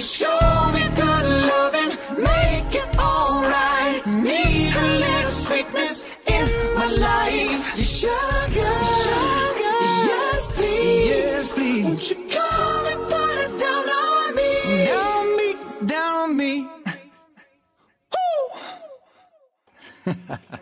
You show me good loving, make it alright. Need a little sweetness in my life. You sugar, yes please, yes please. Won't you come and put it down on me? Down on me, down on me. Woo!